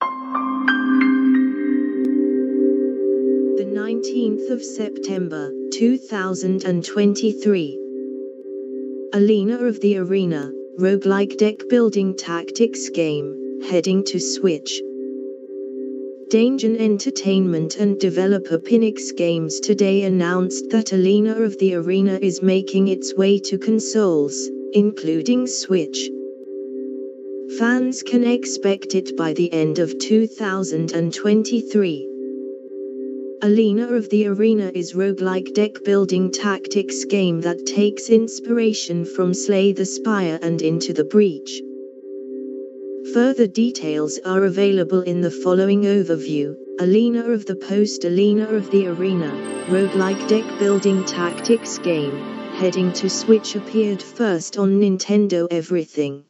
The 19th of September, 2023. Alina of the Arena, roguelike deck building tactics game, heading to Switch. Dangen Entertainment and developer Pinix Games today announced that Alina of the Arena is making its way to consoles, including Switch. Fans can expect it by the end of 2023. Alina of the Arena is roguelike deck building tactics game that takes inspiration from Slay the Spire and Into the Breach. Further details are available in the following overview. Alina of the Post Alina of the Arena, roguelike deck building tactics game, heading to Switch appeared first on Nintendo Everything.